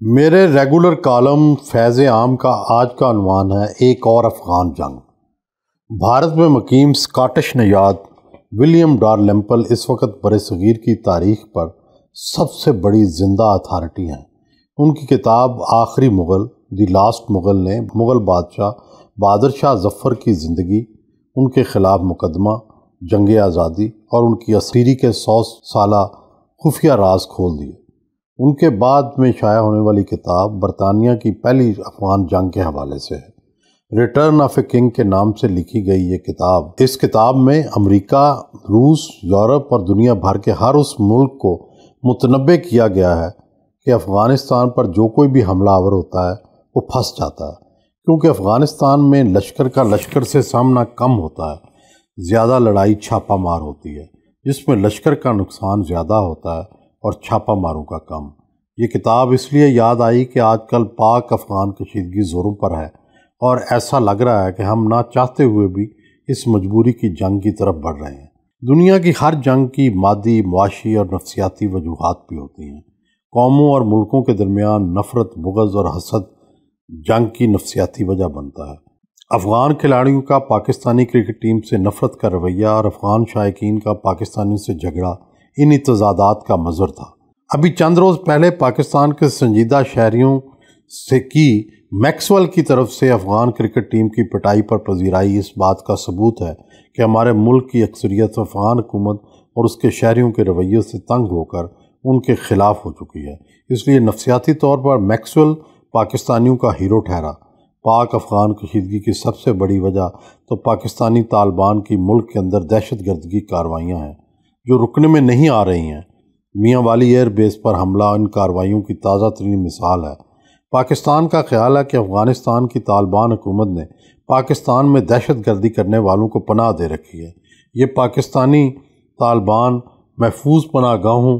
मेरे regular column फैज़ आम का आज का अनुमान है, एक और अफ़गान जंग। भारत में मकीम स्कॉटिश नयाद विलियम डार लेम्पल इस वक्त बर सग़ीर की तारीख पर सबसे बड़ी ज़िंदा अथार्टी हैं। उनकी किताब आखिरी मुग़ल, दी लास्ट मुग़ल ने मुग़ल बादशाह बहादुर शाह जफ़र की ज़िंदगी, उनके ख़िलाफ़ मुकदमा, जंग आज़ादी और उनकी असीरी के सौ साल खुफिया राज खोल दिए। उनके बाद में शाया होने वाली किताब बरतानिया की पहली अफगान जंग के हवाले से है। रिटर्न ऑफ़ ए किंग के नाम से लिखी गई ये किताब, इस किताब में अमेरिका, रूस, यूरोप और दुनिया भर के हर उस मुल्क को मुतनबे किया गया है कि अफ़गानिस्तान पर जो कोई भी हमलावर होता है, वो फंस जाता है। क्योंकि अफ़गानिस्तान में लश्कर का लश्कर से सामना कम होता है, ज़्यादा लड़ाई छापा मार होती है, जिसमें लश्कर का नुकसान ज़्यादा होता है और छापा मारों का कम। ये किताब इसलिए याद आई कि आजकल पाक अफ़गान कशीदगी ज़ोरों पर है और ऐसा लग रहा है कि हम ना चाहते हुए भी इस मजबूरी की जंग की तरफ़ बढ़ रहे हैं। दुनिया की हर जंग की मादी, मुआशी और नफसियाती वजूहत भी होती हैं। कौमों और मुल्कों के दरमियान नफ़रत बुगज़ और हसद जंग की नफसियाती वजह बनता है। अफ़गान खिलाड़ियों का पाकिस्तानी क्रिकेट टीम से नफ़रत का रवैया और अफ़गान शायकीन का पाकिस्तानियों से झगड़ा इन तजादात का मज़र था। अभी चंद रोज़ पहले पाकिस्तान के संजीदा शहरीों से की मैक्सवेल की तरफ़ से अफ़गान क्रिकेट टीम की पिटाई पर पजीराई इस बात का सबूत है कि हमारे मुल्क की अक्सरियत अफ़गान हुकूमत और उसके शहरीों के रवैये से तंग होकर उनके ख़िलाफ़ हो चुकी है। इसलिए नफसियाती तौर पर मैक्सवेल पाकिस्तानियों का हीरो ठहरा। पाक अफ़गान कशीदगी की सबसे बड़ी वजह तो पाकिस्तानी तालिबान की मुल्क के अंदर दहशत गर्द की कार्रवाइयाँ हैं। जो रुकने में नहीं आ रही हैं। मियाँ वाली एयरबेस पर हमला इन कार्रवाइयों की ताज़ा तरीन मिसाल है। पाकिस्तान का ख्याल है कि अफ़गानिस्तान की तालिबान हुकूमत ने पाकिस्तान में दहशत गर्दी करने वालों को पनाह दे रखी है। ये पाकिस्तानी तालिबान महफूज पनाह गाहों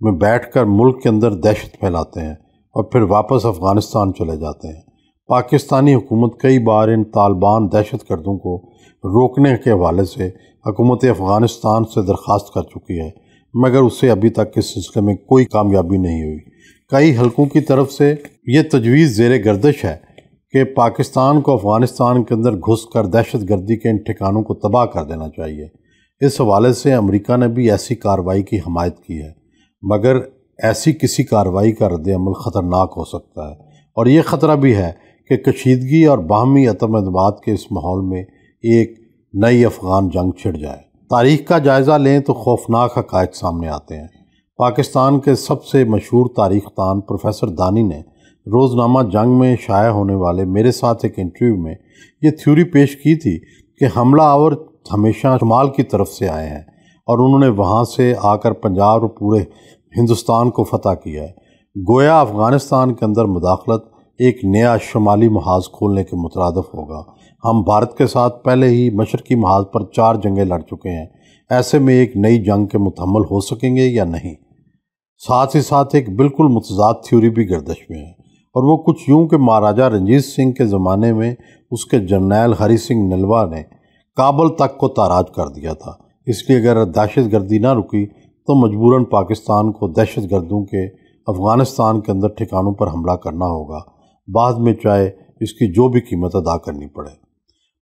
में बैठ कर मुल्क के अंदर दहशत फैलाते हैं और फिर वापस अफ़गानिस्तान चले जाते हैं। पाकिस्तानी हुकूमत कई बार इन तालिबान दहशत गर्दों को रोकने के हवाले से हुकूमत अफ़गानिस्तान से दरख्वास्त कर चुकी है, मगर उससे अभी तक इस सिलसिले में कोई कामयाबी नहीं हुई। कई हलकों की तरफ़ से ये तजवीज़ जेर गर्दश है कि पाकिस्तान को अफ़गानिस्तान के अंदर घुस कर दहशत गर्दी के इन ठिकानों को तबाह कर देना चाहिए। इस हवाले से अमरीका ने भी ऐसी कार्रवाई की हमायत की है, मगर ऐसी किसी कार्रवाई का रद्दमल ख़तरनाक हो सकता है, और ये ख़तरा भी है कि कशीदगी और बाहमी अतमदबाद के इस माहौल में एक नई अफ़गान जंग छिड़ जाए। तारीख का जायज़ा लें तो खौफनाक हक़ सामने आते हैं। पाकिस्तान के सबसे मशहूर तारीख दान प्रोफेसर दानी ने रोज़नामा जंग में शाया होने वाले मेरे साथ एक इंटरव्यू में ये थ्योरी पेश की थी कि हमला आवर हमेशा शुमाल की तरफ़ से आए हैं और उन्होंने वहाँ से आकर पंजाब और पूरे हिंदुस्तान को फतह किया है। गोया अफ़गानिस्तान के अंदर मुदाखलत एक नया शुमाली महाज खोलने के मुतरदफ होगा। हम भारत के साथ पहले ही मशरकी महाज पर चार जंगें लड़ चुके हैं। ऐसे में एक नई जंग के मुतमल हो सकेंगे या नहीं? साथ ही साथ एक बिल्कुल मुतजाद थ्योरी भी गर्दश में है, और वो कुछ यूँ कि महाराजा रंजीत सिंह के ज़माने में उसके जर्नैल हरी सिंह नलवा ने काबल तक को ताराज कर दिया था। इसलिए अगर दहशत गर्दी ना रुकी तो मजबूरन पाकिस्तान को दहशत गर्दों के अफ़गानिस्तान के अंदर ठिकानों पर हमला करना होगा। बाद में चाहे इसकी जो भी कीमत अदा करनी पड़े।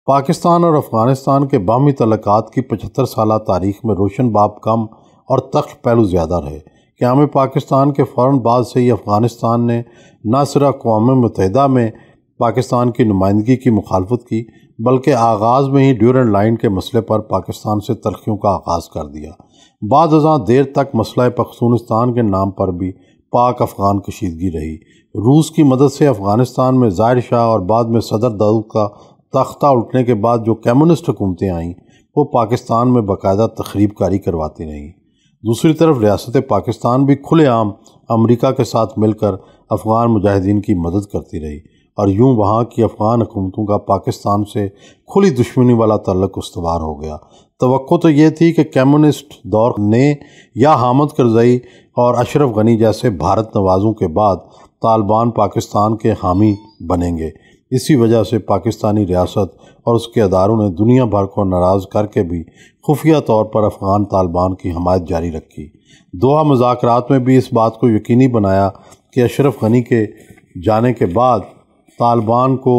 पाकिस्तान और अफ़गानिस्तान के बामी तल्लक की पचहत्तर साल तारीख में रोशन बाब कम और तख्त पहलू ज़्यादा रहे। क्याम पाकिस्तान के फ़ौर बाद से ही अफ़गानिस्तान ने न सिर्फ़ अकवा मुतहदा में पाकिस्तान की नुमाइंदगी की मुखालफत की, बल्कि आगाज़ में ही ड्यूरन लाइन के मसले पर पाकिस्तान से तलखियों का आगाज़ कर दिया। बाद देर तक मसला पख्तूनस्तान के नाम पर भी पाक अफ़गान कशीदगी रही। रूस की मदद से अफ़गानिस्तान में ज़ाहिर शाह और बाद में सदर दाऊद का तख्ता उठने के बाद जो कम्युनिस्ट हुकूमतें आईं, वो पाकिस्तान में बाकायदा तकरीब कारी करवाती रहीं। दूसरी तरफ़ रियासत पाकिस्तान भी खुलेआम अमरीका के साथ मिलकर अफ़गान मुजाहिदीन की मदद करती रही और यूँ वहाँ की अफ़गान हुकूमतों का पाकिस्तान से खुली दुश्मनी वाला तल्लक उसवार हो गया। तो तो ये थी कि कम्युनिस्ट दौर ने या हामद करजई और अशरफ गनी जैसे भारत नवाज़ों के बाद तालिबान पाकिस्तान के हामी बनेंगे। इसी वजह से पाकिस्तानी रियासत और उसके अदारों ने दुनिया भर को नाराज़ करके भी खुफिया तौर पर अफ़गान तालिबान की हमायत जारी रखी। दोहा मज़ाक में भी इस बात को यकीनी बनाया कि अशरफ गनी के जाने के बाद तालिबान को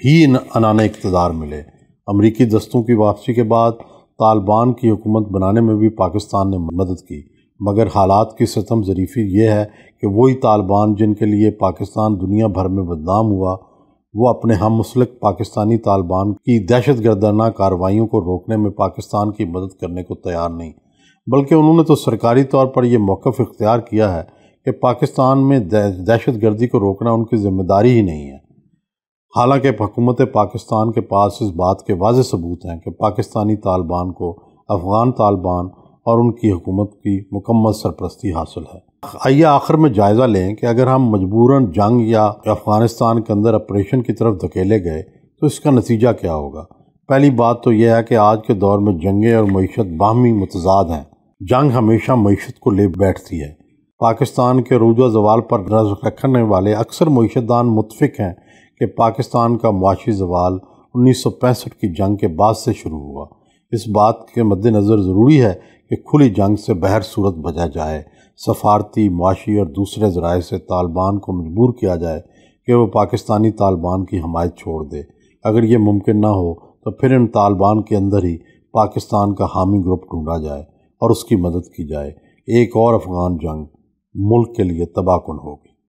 ही अनान इकतदार मिले। अमरीकी दस्तों की वापसी के बाद तालिबान की हुकूमत बनाने में भी पाकिस्तान ने मदद की। मगर हालात की सतम ज़रीफ़ी ये है कि वही तालिबान जिनके लिए पाकिस्तान दुनिया भर में बदनाम हुआ, वो अपने हम मुसलक पाकिस्तानी तालिबान की दहशत गर्दाना कार्रवाइयों को रोकने में पाकिस्तान की मदद करने को तैयार नहीं। बल्कि उन्होंने तो सरकारी तौर पर यह मौक़ इख्तियार किया है कि पाकिस्तान में दहशत गर्दी को रोकना उनकी ज़िम्मेदारी ही नहीं है। हालाँकि हुकूमत पाकिस्तान के पास इस बात के वाज सबूत हैं कि पाकिस्तानी तालिबान को अफ़गान तालिबान और उनकी हुकूमत की मुकम्मल सरपरस्ती हासिल है। आइए आखिर में जायज़ा लें कि अगर हम मजबूरन जंग या अफ़गानिस्तान के अंदर ऑपरेशन की तरफ़ धकेले गए तो इसका नतीजा क्या होगा? पहली बात तो यह है कि आज के दौर में जंगें और मीशत बाहमी मतजाद हैं। जंग हमेशा मीशत को ले बैठती है। पाकिस्तान के रूजा जवाल पर नज़र रखने वाले अक्सर मीशतदान मुतफिक हैं। कि पाकिस्तान का मुआशी जवाल उन्नीस सौ पैंसठ की जंग के बाद से शुरू हुआ। इस बात के मद्देनज़र ज़रूरी है कि खुली जंग से बहर सूरत बजा जाए। सफारती, मुआशी और दूसरे ज़राए से तालिबान को मजबूर किया जाए कि वह पाकिस्तानी तालिबान की हमायत छोड़ दे। अगर ये मुमकिन ना हो तो फिर इन तालिबान के अंदर ही पाकिस्तान का हामी ग्रुप ढूंढा जाए और उसकी मदद की जाए। एक और अफगान जंग मुल्क के लिए तबाहकुन होगी।